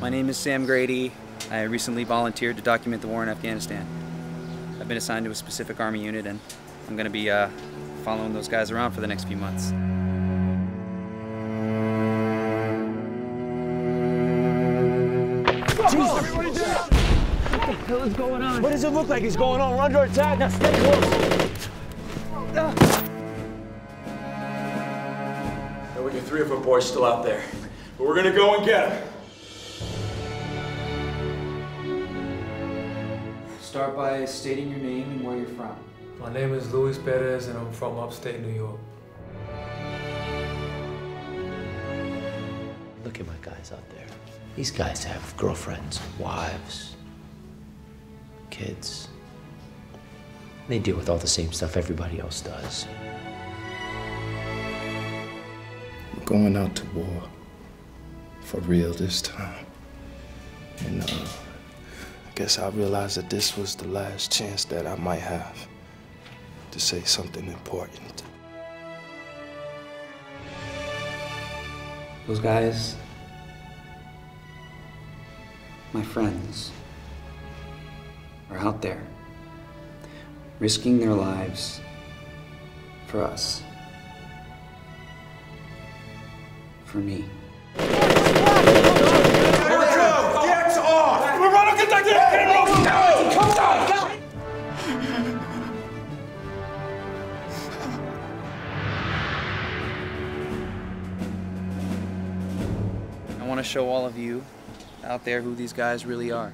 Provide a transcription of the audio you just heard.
My name is Sam Grady. I recently volunteered to document the war in Afghanistan. I've been assigned to a specific Army unit, and I'm going to be uh, following those guys around for the next few months. Everybody down! What the hell is going on? What does it look like is going on? We're under attack. Now stay close. There were your three of our boys still out there. But we're gonna go and get them. Start by stating your name and where you're from. My name is Luis Perez and I'm from upstate New York. Look at my guys out there. These guys have girlfriends, wives, kids. They deal with all the same stuff everybody else does. We're going out to war. For real this time. And uh, I guess I realized that this was the last chance that I might have to say something important. Those guys, my friends, are out there risking their lives for us, for me. Want to show all of you out there who these guys really are.